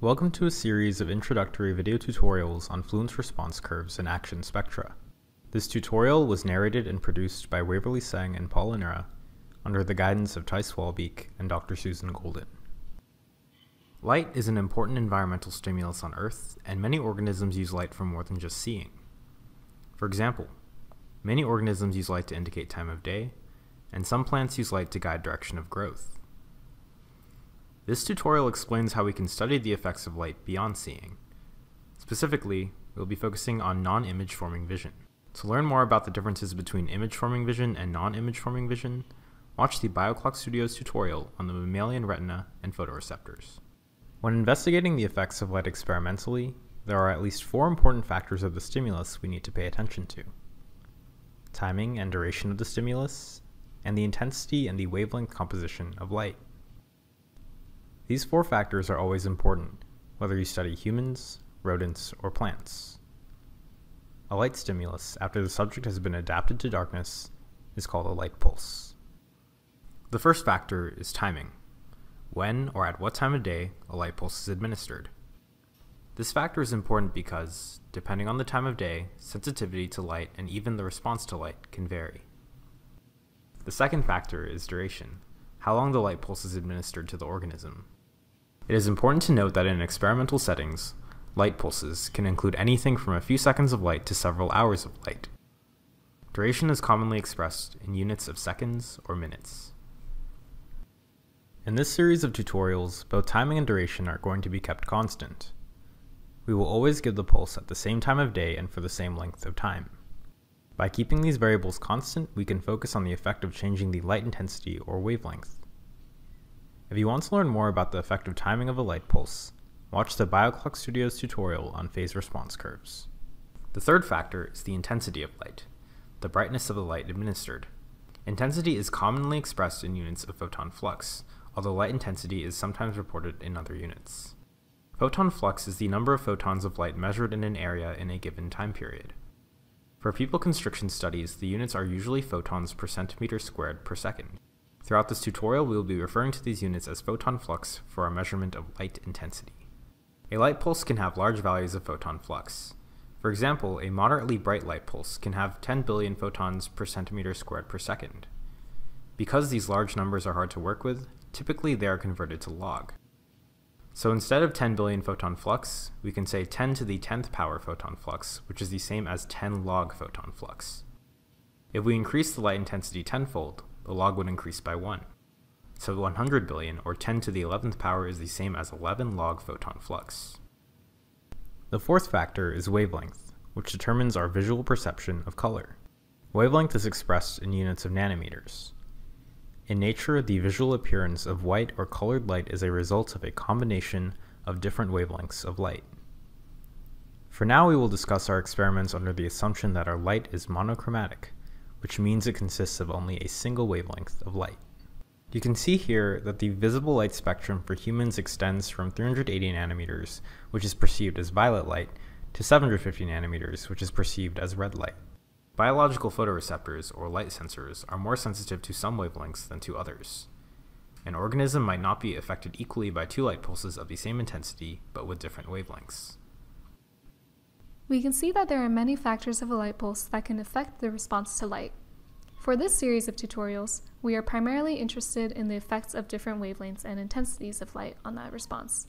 Welcome to a series of introductory video tutorials on fluence response curves and action spectra. This tutorial was narrated and produced by Waverly Seng and Paul Inera under the guidance of Thijs Walbeek and Dr. Susan Golden. Light is an important environmental stimulus on Earth, and many organisms use light for more than just seeing. For example, many organisms use light to indicate time of day, and some plants use light to guide direction of growth. This tutorial explains how we can study the effects of light beyond seeing. Specifically, we'll be focusing on non-image forming vision. To learn more about the differences between image forming vision and non-image forming vision, watch the BioClock Studios tutorial on the mammalian retina and photoreceptors. When investigating the effects of light experimentally, there are at least four important factors of the stimulus we need to pay attention to. Timing and duration of the stimulus, and the intensity and the wavelength composition of light. These four factors are always important, whether you study humans, rodents, or plants. A light stimulus, after the subject has been adapted to darkness, is called a light pulse. The first factor is timing. When or at what time of day a light pulse is administered. This factor is important because, depending on the time of day, sensitivity to light and even the response to light can vary. The second factor is duration, how long the light pulse is administered to the organism. It is important to note that in experimental settings, light pulses can include anything from a few seconds of light to several hours of light. Duration is commonly expressed in units of seconds or minutes. In this series of tutorials, both timing and duration are going to be kept constant. We will always give the pulse at the same time of day and for the same length of time. By keeping these variables constant, we can focus on the effect of changing the light intensity or wavelength. If you want to learn more about the effective timing of a light pulse, watch the BioClock Studios tutorial on phase response curves. The third factor is the intensity of light, the brightness of the light administered. Intensity is commonly expressed in units of photon flux, although light intensity is sometimes reported in other units. Photon flux is the number of photons of light measured in an area in a given time period. For pupil constriction studies, the units are usually photons per centimeter squared per second. Throughout this tutorial, we will be referring to these units as photon flux for our measurement of light intensity. A light pulse can have large values of photon flux. For example, a moderately bright light pulse can have 10 billion photons per centimeter squared per second. Because these large numbers are hard to work with, typically they are converted to log. So instead of 10 billion photon flux, we can say 10 to the 10th power photon flux, which is the same as 10 log photon flux. If we increase the light intensity tenfold, the log would increase by 1. So 100 billion, or 10 to the 11th power, is the same as 11 log photon flux. The fourth factor is wavelength, which determines our visual perception of color. Wavelength is expressed in units of nanometers. In nature, the visual appearance of white or colored light is a result of a combination of different wavelengths of light. For now, we will discuss our experiments under the assumption that our light is monochromatic, which means it consists of only a single wavelength of light. You can see here that the visible light spectrum for humans extends from 380 nanometers, which is perceived as violet light, to 750 nanometers, which is perceived as red light. Biological photoreceptors, or light sensors, are more sensitive to some wavelengths than to others. An organism might not be affected equally by two light pulses of the same intensity, but with different wavelengths. We can see that there are many factors of a light pulse that can affect the response to light. For this series of tutorials, we are primarily interested in the effects of different wavelengths and intensities of light on that response.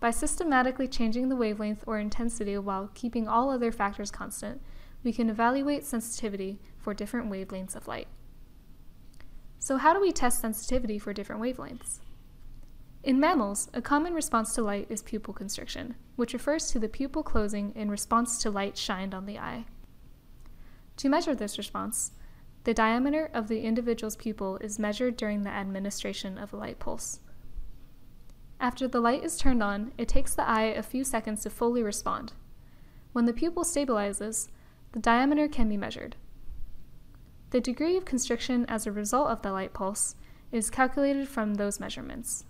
By systematically changing the wavelength or intensity while keeping all other factors constant, we can evaluate sensitivity for different wavelengths of light. So how do we test sensitivity for different wavelengths? In mammals, a common response to light is pupil constriction, which refers to the pupil closing in response to light shined on the eye. To measure this response, the diameter of the individual's pupil is measured during the administration of a light pulse. After the light is turned on, it takes the eye a few seconds to fully respond. When the pupil stabilizes, the diameter can be measured. The degree of constriction as a result of the light pulse is calculated from those measurements.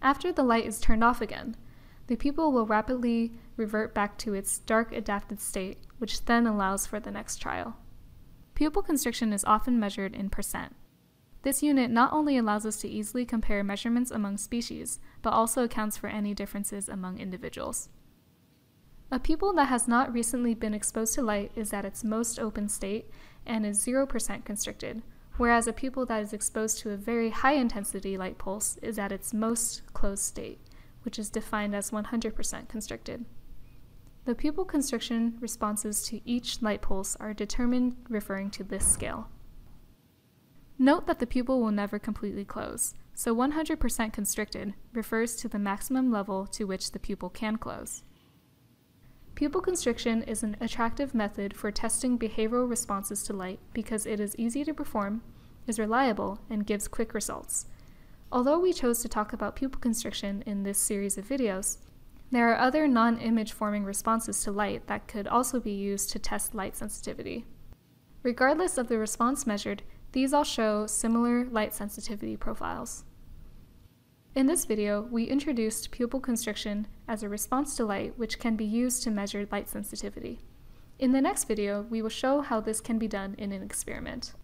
After the light is turned off again, the pupil will rapidly revert back to its dark adapted state, which then allows for the next trial. Pupil constriction is often measured in percent. This unit not only allows us to easily compare measurements among species, but also accounts for any differences among individuals. A pupil that has not recently been exposed to light is at its most open state and is 0% constricted, whereas a pupil that is exposed to a very high intensity light pulse is at its most closed state, which is defined as 100% constricted. The pupil constriction responses to each light pulse are determined referring to this scale. Note that the pupil will never completely close, so 100% constricted refers to the maximum level to which the pupil can close. Pupil constriction is an attractive method for testing behavioral responses to light because it is easy to perform, is reliable, and gives quick results. Although we chose to talk about pupil constriction in this series of videos, there are other non-image forming responses to light that could also be used to test light sensitivity. Regardless of the response measured, these all show similar light sensitivity profiles. In this video, we introduced pupil constriction as a response to light which can be used to measure light sensitivity. In the next video, we will show how this can be done in an experiment.